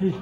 Hey.